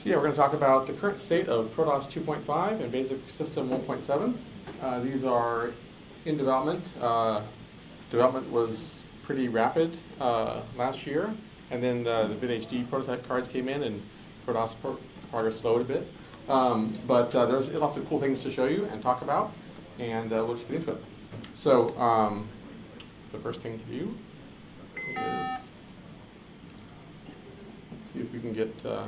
So yeah, we're going to talk about the current state of ProDOS 2.5 and Basic System 1.7. Uh, these are in development. Uh, development was pretty rapid uh, last year, and then the, the VidHD prototype cards came in, and ProDOS pro progress slowed a bit. Um, but uh, there's lots of cool things to show you and talk about, and uh, we'll just get into it. So um, the first thing to do is see if we can get uh,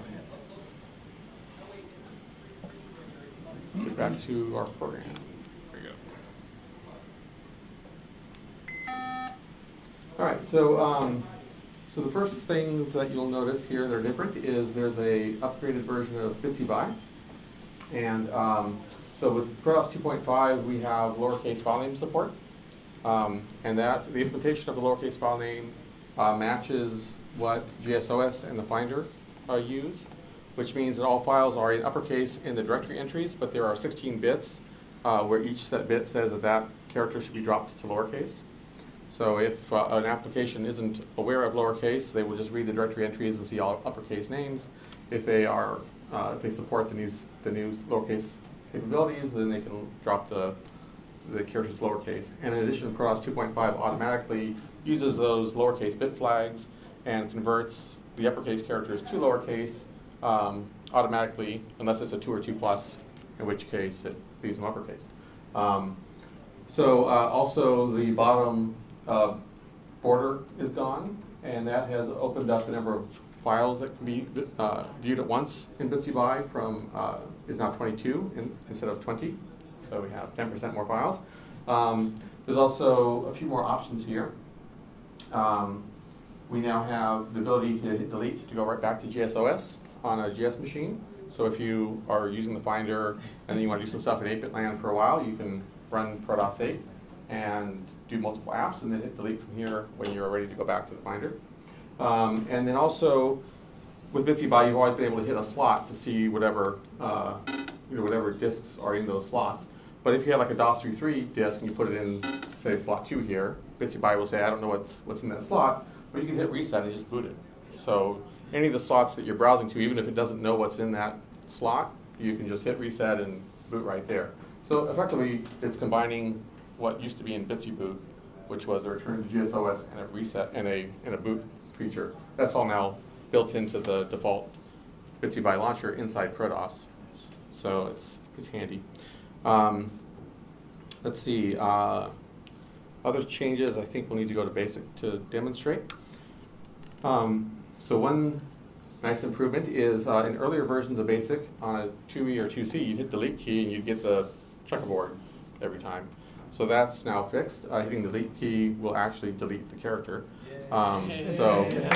get back to our program. There we go. All right, so um, so the first things that you'll notice here that are different is there's a upgraded version of Bitsy Bye. And um, so with ProDOS 2.5, we have lowercase file name support. Um, and that, the implementation of the lowercase file name uh, matches what GSOS and the Finder uh, use, which means that all files are in uppercase in the directory entries, but there are 16 bits uh, where each set bit says that that character should be dropped to lowercase. So if uh, an application isn't aware of lowercase, they will just read the directory entries and see all uppercase names. If they are, uh, if they support the new, the new lowercase capabilities, then they can drop the, the characters lowercase. And in addition, ProDOS 2.5 automatically uses those lowercase bit flags and converts the uppercase characters to lowercase um, automatically, unless it's a two or two plus, in which case it leaves them uppercase. Um, so uh, also the bottom uh, border is gone, and that has opened up the number of files that can be uh, viewed at once in Bitsy Bye from uh, is now 22 in, instead of 20. So we have 10% more files. Um, there's also a few more options here. Um, we now have the ability to hit delete to go right back to GSOS on a GS machine. So if you are using the Finder and then you want to do some stuff in 8-bit land for a while, you can run ProDOS 8 and do multiple apps and then hit delete from here when you're ready to go back to the Finder. Um, and then also with Bitsy Bye, you've always been able to hit a slot to see whatever uh, you know whatever disks are in those slots. But if you had like a DOS33 disk and you put it in, say, slot two here, Bitsy Bye will say, I don't know what's what's in that slot, but you can hit reset and just boot it. So any of the slots that you're browsing to, even if it doesn't know what's in that slot, you can just hit reset and boot right there. So effectively, it's combining what used to be in Bitsy Boot, which was a return to GSOS and a reset and a and a boot feature. That's all now built into the default Bitsy Bye launcher inside ProDOS. So it's it's handy. Um, let's see. Uh, other changes, I think we'll need to go to basic to demonstrate. Um, so one nice improvement is uh, in earlier versions of BASIC on a 2E or 2C, you'd hit the delete key and you'd get the checkerboard every time. So that's now fixed. Uh, hitting the delete key will actually delete the character. Um, so, you know,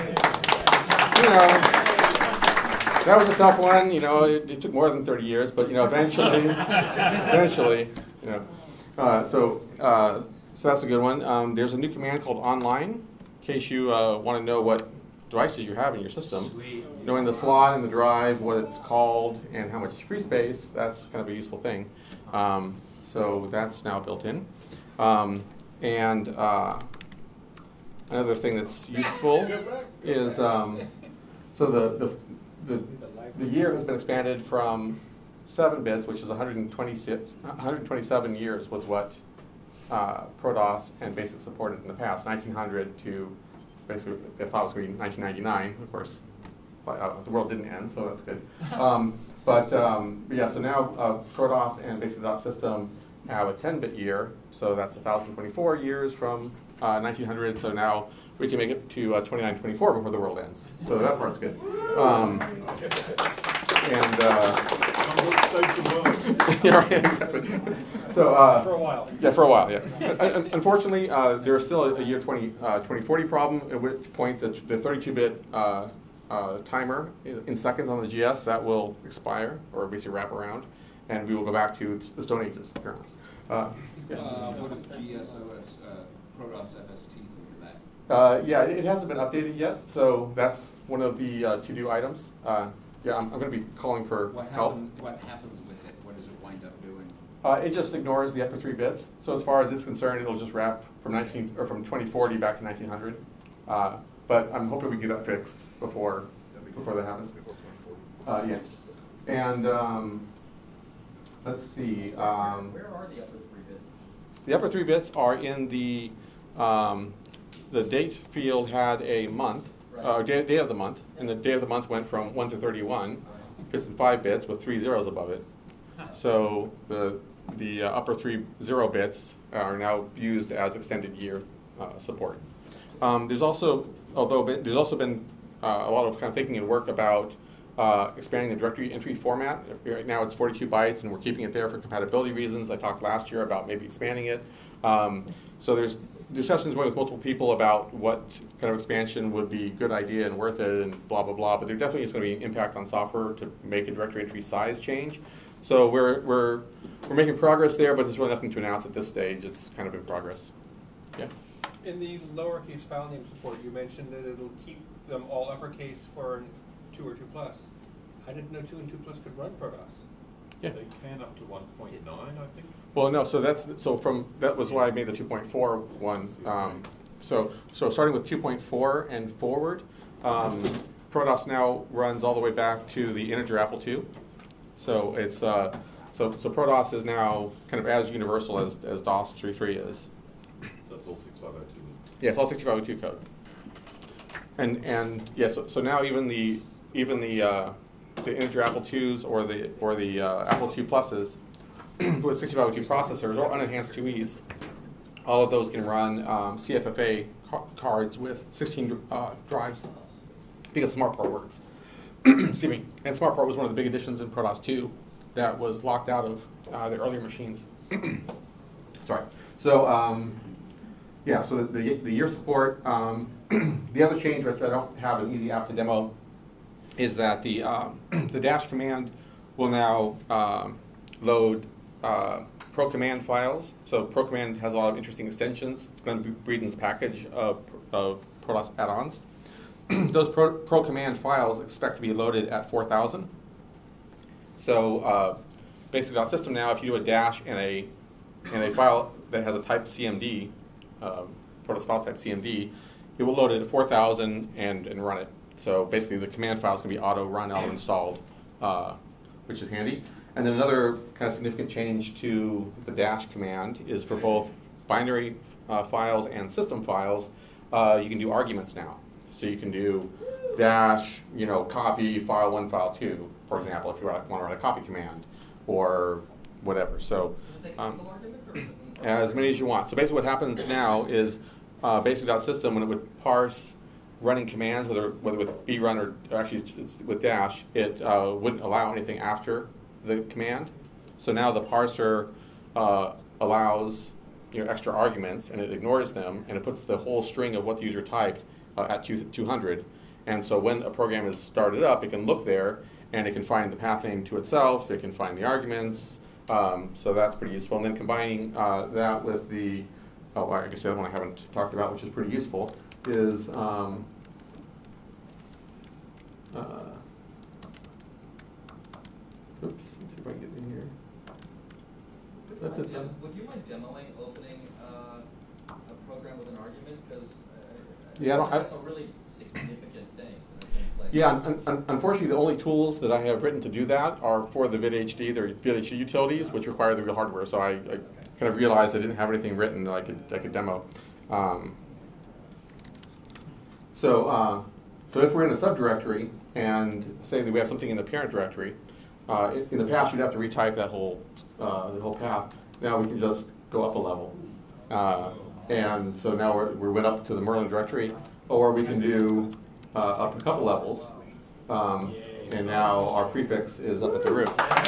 that was a tough one. You know, it, it, took more than 30 years, but you know, eventually, eventually, you know. Uh, so, uh, so that's a good one. Um, there's a new command called online, in case you uh, want to know what devices you have in your system. Sweet. Knowing the slot and the drive, what it's called, and how much free space, that's kind of a useful thing. Um, so that's now built in. Um, and uh, another thing that's useful is um, so the, the, the, the year has been expanded from 7 bits, which is 126, 127 years was what uh, ProDOS and BASIC supported in the past, 1900 to basically, they thought it was going to be 1999, of course. But, uh, the world didn't end, so that's good. Um, but, um, but yeah, so now uh, ProDOS and system have a 10-bit year, so that's 1,024 years from uh, 1900. So now we can make it to uh, 2924 before the world ends. So that part's good. Um, and uh, yeah, right, exactly. So uh, For a while. yeah, for a while, yeah. Un- Unfortunately, uh, there's still a year 20, uh, 2040 problem, at which point the, the 32-bit uh, uh, timer in, in seconds on the GS, that will expire, or basically wrap around, and we will go back to the Stone Ages, apparently. Uh, yeah. Uh, what is GSOS, uh, ProDOS FST for that? Uh, yeah, it it hasn't been updated yet, so that's one of the uh, to-do items. Yeah, I'm, I'm going to be calling for What help. happen, what happens with it? What does it wind up doing? Uh, it just ignores the upper three bits. So as far as it's concerned, it'll just wrap from 19 or from 2040 back to 1900. Uh, but I'm hoping we get that fixed before before that happens. Uh, yes. And um, let's see. Um, Where are the upper three bits? the upper three bits are in the um, the date field had a month, uh, day, day of the month, and the day of the month went from one to thirty-one. Fits in five bits with three zeros above it. So the the uh, upper three zero bits are now used as extended year uh, support. Um, there's also, although been, there's also been uh, a lot of kind of thinking and work about uh, expanding the directory entry format. Right now it's 42 bytes, and we're keeping it there for compatibility reasons. I talked last year about maybe expanding it. Um, so there's discussions going with multiple people about what kind of expansion would be a good idea and worth it, and blah blah blah. But there definitely is going to be an impact on software to make a directory entry size change. So we're we're we're making progress there, but there's really nothing to announce at this stage. It's kind of in progress. Yeah. In the lowercase file name support, you mentioned that it'll keep them all uppercase for two or two plus. I didn't know two and two plus could run ProDOS. Yeah. They can up to one point nine, I think. Well, no. So that's so from that was why I made the 2.4 one. Um, so so starting with 2.4 and forward, um, ProDOS now runs all the way back to the integer Apple II. So it's uh, so so ProDOS is now kind of as universal as as DOS 3.3 is. So it's all six five oh two. Yeah, it's all 6502 code. And and yeah, so, so now even the even the uh, the integer Apple IIs or the or the uh, Apple II pluses with 6502 processors or unenhanced 2Es, all of those can run um, CFFA ca- cards with 16 uh, drives because SmartPort works. Excuse me. And SmartPort was one of the big additions in ProDOS 2 that was locked out of uh, the earlier machines. Sorry. So um, yeah, so the, the, the year support, um, the other change, which I don't have an easy app to demo, is that the, um, the dash command will now um, load uh, pro command files. So pro command has a lot of interesting extensions. It's going to be Bredon's package of, of add-ons. Those pro, pro command files expect to be loaded at 4,000. So uh, basically on system now, if you do a dash and a, and a file that has a type CMD, um, ProDOS file type CMD, it will load it at 4,000 and, and run it. So basically the command file is going to be auto run, auto installed, uh, which is handy. And then another kind of significant change to the dash command is for both binary uh, files and system files, uh, you can do arguments now. So you can do dash, you know, copy file one, file two, for example, if you want to run a copy command or whatever. So um, as many as you want. So basically, what happens now is uh, basic.system when it would parse running commands, whether whether with brun or, or actually it's, it's with dash, it uh, wouldn't allow anything after the command. So now the parser uh, allows you know extra arguments and it ignores them and it puts the whole string of what the user typed uh, at two, 200. And so when a program is started up, it can look there and it can find the path name to itself. It can find the arguments. Um, so that's pretty useful. And then combining uh, that with the, oh, I guess the other one I haven't talked about, which is pretty useful, is um, uh, oops, let's see if I can get in here. Would you dem- Would you mind demoing opening uh, a program with an argument? Because Yeah, I don't- that's a really significant thing. I like- Yeah, un- un- unfortunately, the only tools that I have written to do that are for the VidHD, they're VidHD utilities, which require the real hardware. So I, I kind of realized I didn't have anything written that I could, I could demo. Um, so, uh, so if we're in a subdirectory and say that we have something in the parent directory, uh, in the past you'd have to retype that whole, uh, the whole path. Now we can just go up a level. Uh, and so now we're, we went up to the Merlin directory, or we can do uh, up a couple levels. Um, and now our prefix is up at the root.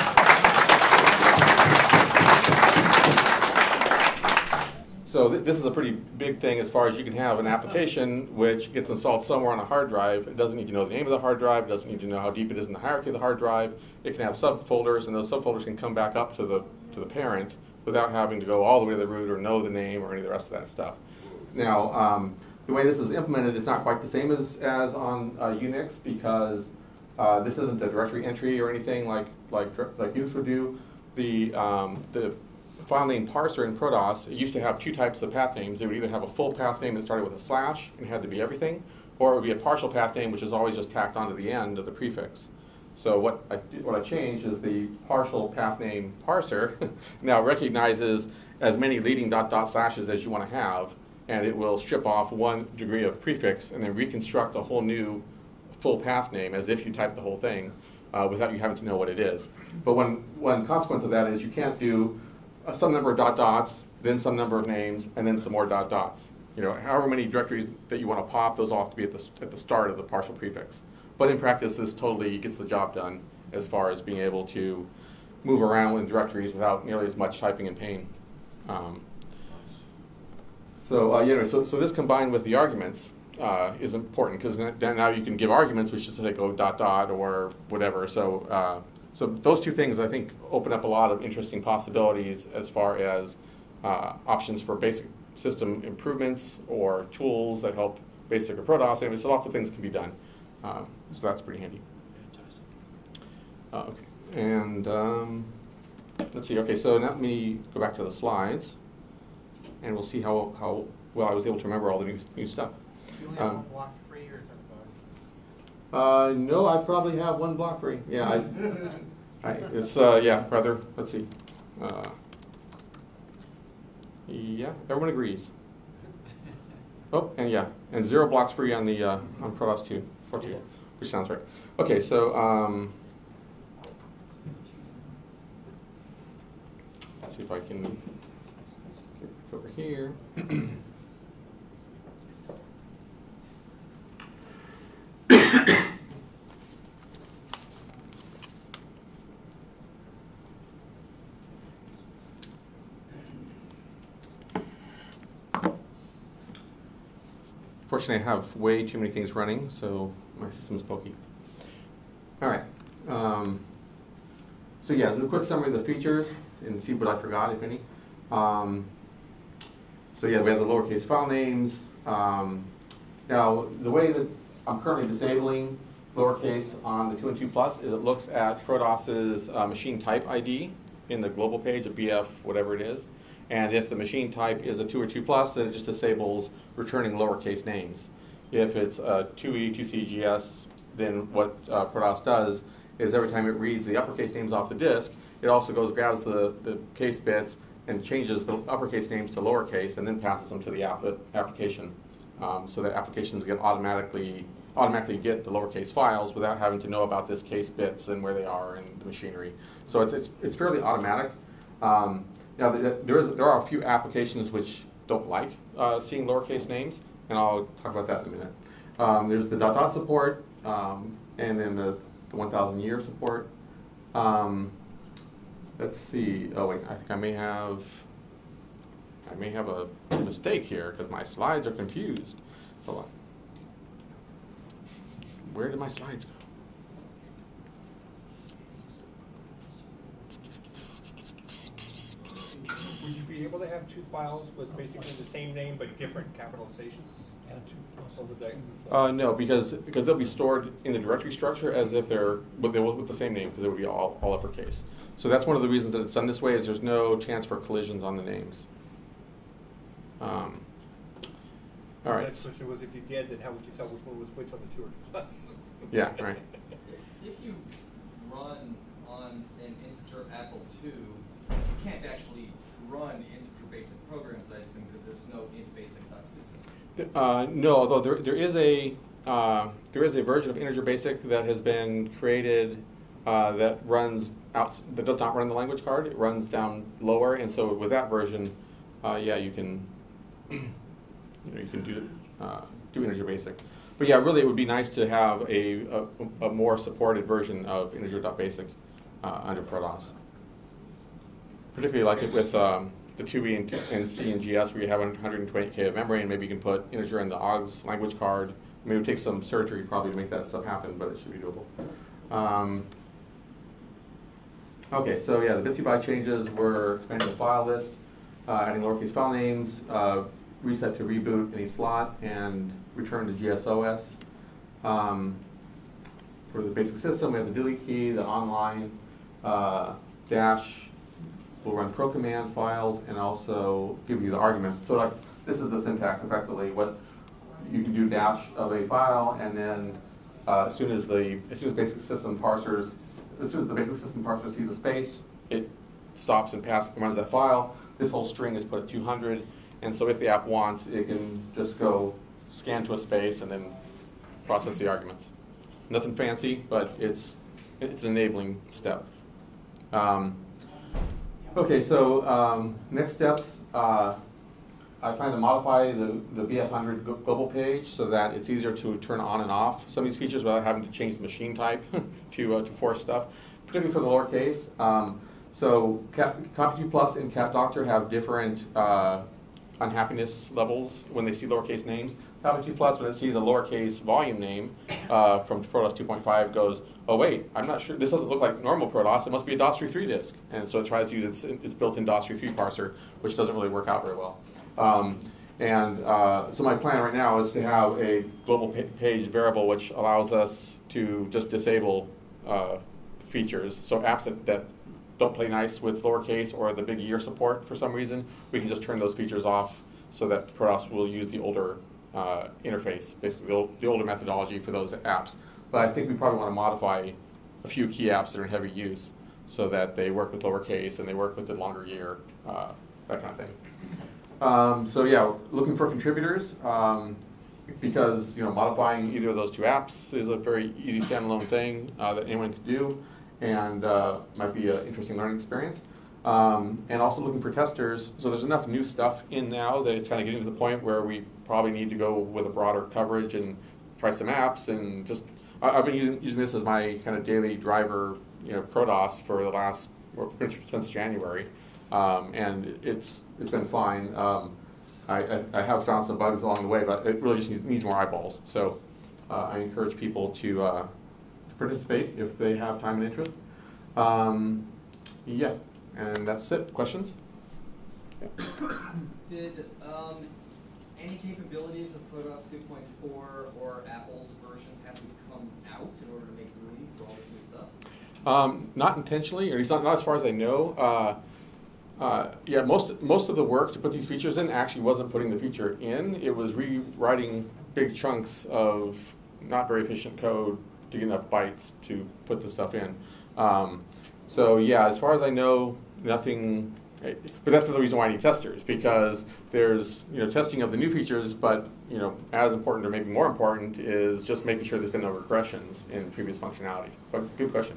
So th- this is a pretty big thing as far as you can have an application which gets installed somewhere on a hard drive. It doesn't need to know the name of the hard drive. It doesn't need to know how deep it is in the hierarchy of the hard drive. It can have subfolders, and those subfolders can come back up to the to the parent without having to go all the way to the root or know the name or any of the rest of that stuff. Now, um, the way this is implemented is not quite the same as as on uh, Unix because uh, this isn't a directory entry or anything like like like Unix would do. The um, the file name parser in ProDOS it used to have two types of path names. They would either have a full path name that started with a slash and had to be everything, or it would be a partial path name which is always just tacked onto the end of the prefix. So what I, did- what I changed is the partial path name parser now recognizes as many leading dot dot slashes as you want to have, and it will strip off one degree of prefix and then reconstruct a whole new full path name as if you typed the whole thing uh, without you having to know what it is. But one, one consequence of that is you can't do some number of dot dots, then some number of names, and then some more dot dots. You know, however many directories that you want to pop, those all have to be at the, at the start of the partial prefix. But in practice, this totally gets the job done as far as being able to move around in directories without nearly as much typing and pain. Um, so, uh, you know, so, so this combined with the arguments uh, is important because now you can give arguments which just say go dot dot or whatever. So, uh, so those two things I think open up a lot of interesting possibilities as far as uh, options for basic system improvements or tools that help basic or ProDOS. Anyway, so lots of things can be done. Um, so that's pretty handy. Uh, okay, and um, let's see. Okay, so now let me go back to the slides, and we'll see how, how well I was able to remember all the new, new stuff. You only have Um, one block free, or is that the? Uh, no, I probably have one block free. Yeah, I, I, it's uh, yeah, rather. Let's see. Uh, yeah, everyone agrees. Oh, and yeah, and zero blocks free on the uh, on ProDOS 2, which sounds right. Okay, so um, let's see if I can get back over here. Fortunately, I have way too many things running, so my system's pokey. All right. Um, so yeah, this is a quick summary of the features and see what I forgot, if any. Um, so yeah, we have the lowercase file names. Um, now, the way that I'm currently disabling lowercase on the 2 and 2 plus is it looks at ProDOS's uh, machine type ID in the global page of BF, whatever it is. And if the machine type is a 2 or 2 plus, then it just disables returning lowercase names. If it's a 2E, 2CGS, then what uh, ProDOS does is every time it reads the uppercase names off the disk, it also goes, grabs the, the case bits and changes the uppercase names to lowercase and then passes them to the app- application. Um, so that applications get automatically automatically get the lowercase files without having to know about this case bits and where they are in the machinery. So it's, it's, it's fairly automatic. Um, now, there, is, there are a few applications which don't like uh, seeing lowercase names, and I'll talk about that in a minute. Um, there's the dot dot support, um, and then the, the 1,000 year support. Um, let's see. Oh wait, I think I may have I may have a mistake here because my slides are confused. Hold on. Where did my slides go? Would you be able to have two files with basically the same name but different capitalizations? Or would that- Uh, no, because because they'll be stored in the directory structure as if they're with, the, with the same name because it would be all, all uppercase. So that's one of the reasons that it's done this way is there's no chance for collisions on the names. Um, all The next question was if you did, then how would you tell which one was which on the two or plus? Yeah, right. If you run on an integer Apple II, you can't actually run integer basic programs, I assume, because there's no int basic.system. Uh, no, although there, there is a uh, there is a version of Integer Basic that has been created uh, that runs out that does not run the language card. It runs down lower, and so with that version, uh, yeah, you can you know you can do uh, do Integer Basic. But yeah, really, it would be nice to have a a, a more supported version of Integer.basic uh, under ProDOS particularly like it with um, the 2E and, and C and GS where you have 128K of memory and maybe you can put integer in the OGS language card. I mean, it would take some surgery probably to make that stuff happen, but it should be doable. Um, okay, so yeah, the Bitsy Bye changes were expanding the file list, uh, adding lowercase file names, uh, reset to reboot any slot, and return to GSOS. Um, for the basic system, we have the delete key, the online uh, dash will run pro command files and also give you the arguments. So like this is the syntax effectively. What you can do dash of a file and then uh, as soon as the, as soon as basic system parsers, as soon as the basic system parser sees a space, it stops and pass, runs that file. This whole string is put at 200, and so if the app wants, it can just go scan to a space and then process the arguments. Nothing fancy, but it's, it's an enabling step. Um, okay, so um, next steps. Uh, I plan to modify the, the BF100 global page so that it's easier to turn on and off some of these features without having to change the machine type to, uh, to force stuff, particularly for the lowercase. Um, so Cap, CopyG Plus and Cat Doctor have different uh, unhappiness levels when they see lowercase names. CopyG Plus, when it sees a lowercase volume name uh, from ProDOS 2.5, goes, oh wait, I'm not sure, this doesn't look like normal ProDOS, it must be a DOS33 disk. And so it tries to use its, its built-in DOS33 parser, which doesn't really work out very well. Um, and uh, so my plan right now is to have a global page variable which allows us to just disable uh, features. So apps that, that don't play nice with lowercase or the big year support for some reason, we can just turn those features off so that ProDOS will use the older uh, interface, basically the, old, the older methodology for those apps. But I think we probably want to modify a few key apps that are in heavy use so that they work with lowercase and they work with the longer year, uh, that kind of thing. Um, so yeah, looking for contributors um, because you know modifying either of those two apps is a very easy standalone thing uh, that anyone can do, and uh, might be an interesting learning experience. Um, and also looking for testers. So there's enough new stuff in now that it's kind of getting to the point where we probably need to go with a broader coverage and try some apps and just. I, I've been using, using this as my kind of daily driver, you know, ProDOS for the last since January um, and it's it's been fine. Um, I, I, have found some bugs along the way, but it really just needs, more eyeballs. So uh, I encourage people to, uh, participate if they have time and interest. Um, yeah, and that's it. Questions? Yeah. Did um, any capabilities of ProDOS 2.4 or Apple's versions have to come out in order to make room for all this new stuff? Um, not intentionally, or at least not, not as far as I know. Uh, uh, yeah, most most of the work to put these features in actually wasn't putting the feature in. It was rewriting big chunks of not very efficient code to get enough bytes to put the stuff in. Um, so yeah, as far as I know, nothing. But that's another reason why I need testers because there's you know testing of the new features, but you know as important or maybe more important is just making sure there's been no regressions in previous functionality. But good question.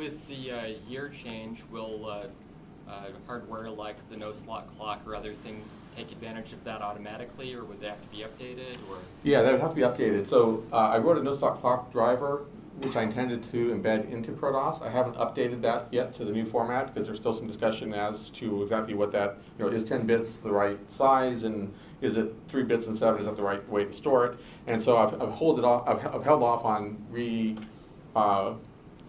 With the uh, year change, will uh, uh, hardware like the no slot clock or other things take advantage of that automatically, or would they have to be updated? Or yeah, that would have to be updated. So uh, I wrote a no slot clock driver, which I intended to embed into ProDOS. I haven't updated that yet to the new format because there's still some discussion as to exactly what that you know is 10 bits the right size and is it three bits and seven? Is that the right way to store it? And so I've, I've hold it off. I've, I've held off on re uh,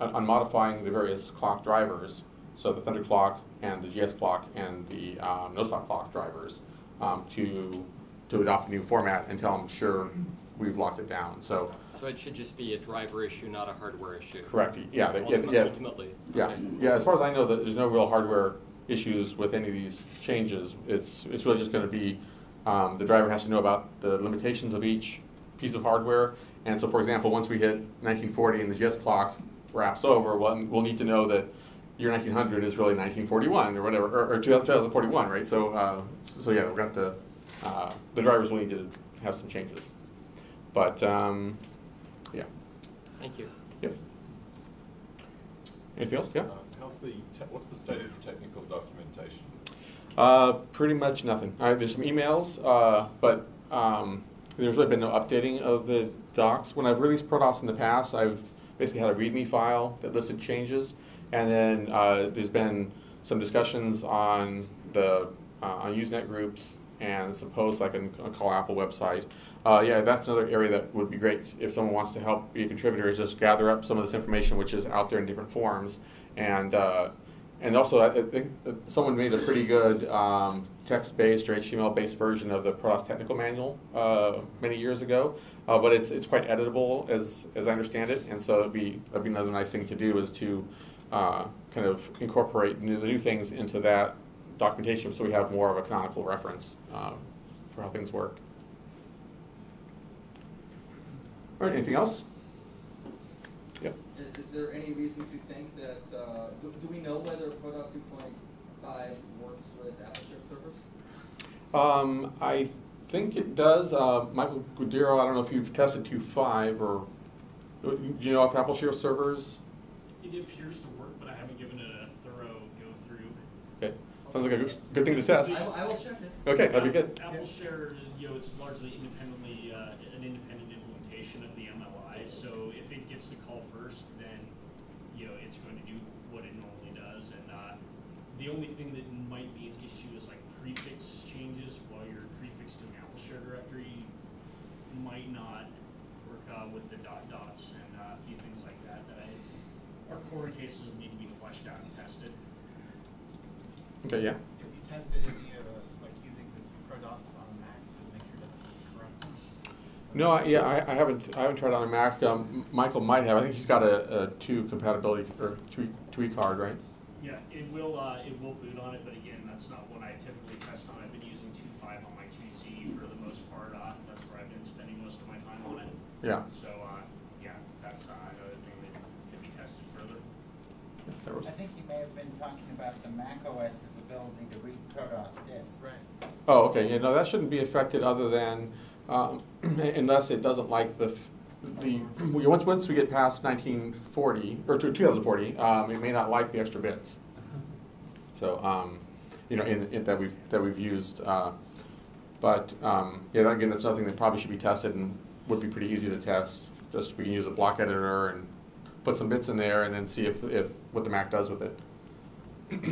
on modifying the various clock drivers. So the Thunder clock, and the GS clock and the um, no-slot clock drivers um, to to adopt a new format until I'm sure we've locked it down. So. So it should just be a driver issue, not a hardware issue. Correct. Yeah. Ultimate, yeah. Ultimately. Yeah. Okay. Yeah. As far as I know, that there's no real hardware issues with any of these changes. It's it's really just going to be um, the driver has to know about the limitations of each piece of hardware. And so, for example, once we hit 1940 in the GS clock wraps over, we'll, we'll need to know that year 1900 is really 1941 or whatever, or, or 2041, right? So, uh, so yeah, we're going to, uh, the drivers will need to have some changes. But, um, yeah. Thank you. Yep. Anything else? Yeah. Uh, how's the te- what's the state of technical documentation? Uh, pretty much nothing. All right, there's some emails, uh, but um, there's really been no updating of the docs. When I've released ProDOS in the past, I've basically had a README file that listed changes. And then uh, there's been some discussions on the uh, on Usenet groups and some posts like on, on Call Apple website. Uh, yeah, that's another area that would be great if someone wants to help be a contributor. Is just gather up some of this information which is out there in different forms, and uh, and also I think someone made a pretty good um, text-based or HTML-based version of the ProDOS technical manual uh, many years ago. Uh, but it's it's quite editable as as I understand it, and so it'd be that'd be another nice thing to do is to uh, kind of incorporate new, the new things into that documentation so we have more of a canonical reference uh, for how things work. All right, anything else? Yep. Is, there any reason to think that, uh, do, do we know whether two point five works with Apple shared servers? Um, I think it does. Uh, Michael Guidero, I don't know if you've tested 2.5 or do you know if Apple share servers? It appears to work, but I haven't given it a thorough go through. Okay, sounds like a good, good thing to test. I will, I will check it. Okay, that'd be good. Apple Share, you know, is largely independently, uh, an independent implementation of the MLI, so if it gets the call first, then, you know, it's going to do what it normally does, and, uh, the only thing that might be an issue is like prefix changes while you're prefixed to an Apple Share directory might not work, uh, with the dot dots and, uh, a few things like that, that I, our corner cases need to be fleshed out and tested. Okay, yeah. If you tested any of, like, using the ProDOS on Mac to make sure that it's correct. No, I, yeah, I, I haven't. I haven't tried on a Mac. Um, Michael might have. I think he's got a, a two compatibility or two two card, right? Yeah, it will, uh, it will boot on it, but again, that's not what I typically test on. I've been using two five on my two C for the most part, uh, that's where I've been spending most of my time on it. Yeah. So, uh, yeah, that's, uh, another thing that can be tested further. There was- I think you may have been talking about the Mac OS's ability to read ProDOS disks. Right. Oh, okay. Yeah, no, that shouldn't be affected other than um, unless it doesn't like the f- the once once we get past 1940 or 2040, um, it may not like the extra bits. So um, you know, in, in that we've that we've used, uh, but um, yeah, again, that's nothing that probably should be tested and would be pretty easy to test. Just we can use a block editor and put some bits in there and then see if if what the Mac does with it.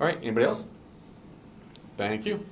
All right, anybody else? Thank you.